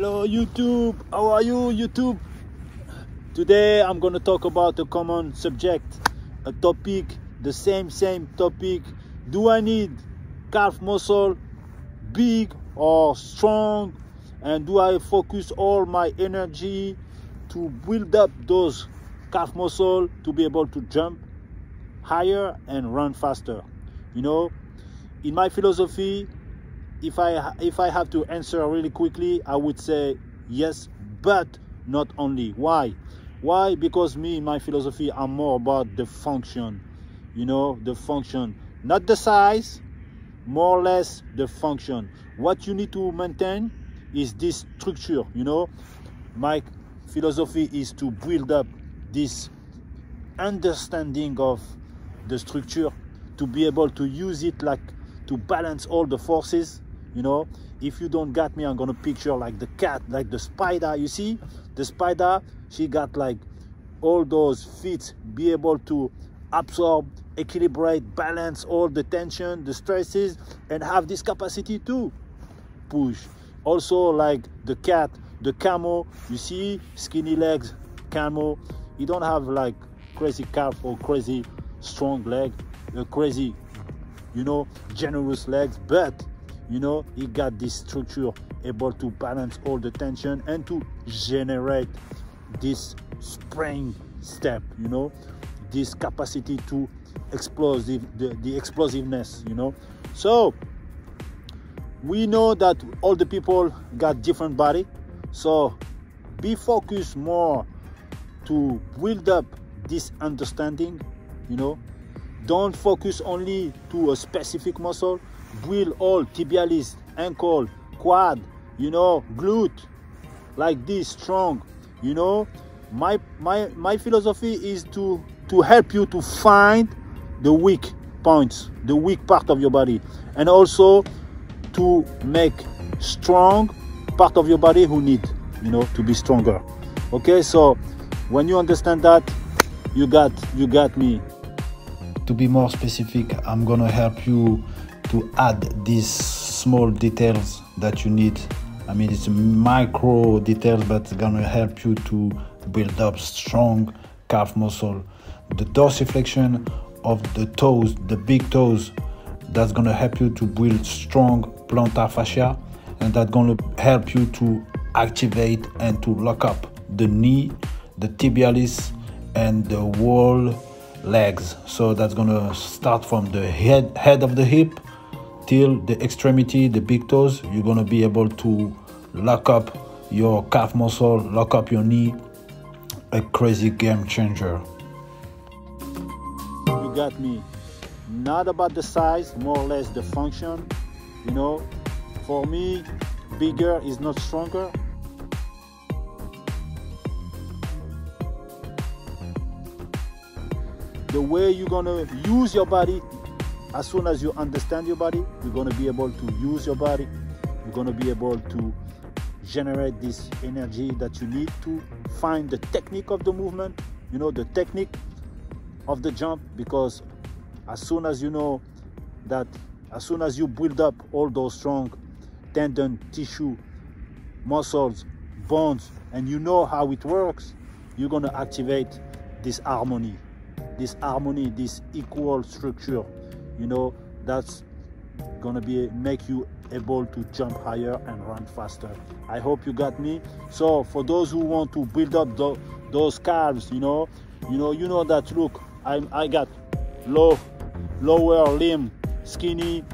Hello YouTube, how are you YouTube? Today I'm gonna talk about a common subject, a topic, the same same topic. Do I need calf muscle big or strong? And do I focus all my energy to build up those calf muscle to be able to jump higher and run faster? You know, in my philosophy, if I if I have to answer really quickly, I would say yes, but not only. Why? Why? Because me, my philosophy, I'm more about the function. You know, the function, not the size, more or less the function. What you need to maintain is this structure. You know, my philosophy is to build up this understanding of the structure to be able to use it like to balance all the forces you know if you don't got me i'm gonna picture like the cat like the spider. You see the spider she got like all those feet be able to absorb equilibrate balance all the tension the stresses and have this capacity to push. Also like the cat the camel you see skinny legs camel you don't have like crazy calf or crazy strong leg a crazy you know generous legs but you know he got this structure able to balance all the tension and to generate this spring step you know this capacity to explosive the, the explosiveness you know. So we know that all the people got different body. So be focused more to build up this understanding you know. Don't focus only to a specific muscle build all tibialis, ankle, quad, you know, glute, like this, strong. You know, my my my philosophy is to to help you to find the weak points, the weak part of your body, and also to make strong part of your body who need, you know, to be stronger. Okay, so when you understand that, you got you got me. To be more specific, I'm gonna help you to add these small details that you need. I mean, it's micro details, but it's gonna help you to build up strong calf muscle. The dorsiflexion of the toes, the big toes, that's gonna help you to build strong plantar fascia, and that's gonna help you to activate and to lock up the knee, the tibialis, and the wall legs. So that's gonna start from the head head of the hip till the extremity, the big toes, you're gonna be able to lock up your calf muscle, lock up your knee. A crazy game changer. You got me. Not about the size, more or less the function. You know, for me, bigger is not stronger. The way you're gonna use your body as soon as you understand your body, you're going to be able to use your body. You're going to be able to generate this energy that you need to find the technique of the movement, you know, the technique of the jump. Because as soon as you know that, as soon as you build up all those strong tendon, tissue, muscles, bones, and you know how it works, you're going to activate this harmony, this harmony, this equal structure you know that's gonna be make you able to jump higher and run faster. I hope you got me. So for those who want to build up the, those calves you know you know you know that look I'm i got low lower limb skinny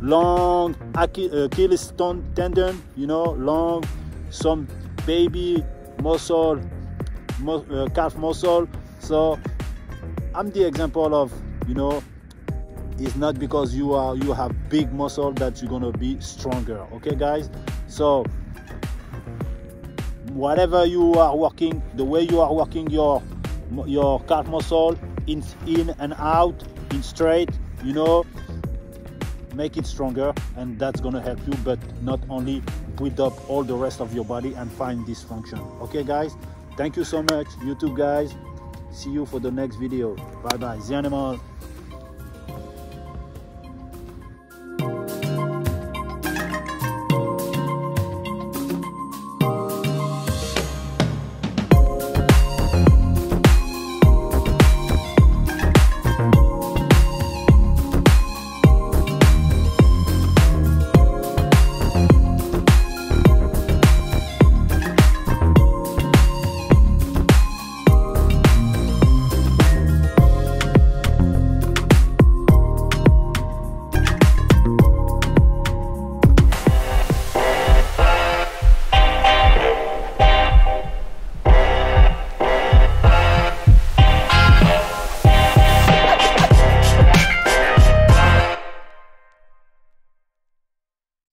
long achilles tendon you know long some baby muscle uh, calf muscle. So i'm the example of you know it's not because you are you have big muscle that you're gonna be stronger okay guys? So whatever you are working the way you are working your your calf muscle in in and out in straight you know make it stronger and that's gonna help you but not only build up all the rest of your body and find this function okay guys? Thank you so much youtube guys. See you for the next video. Bye bye Zianimal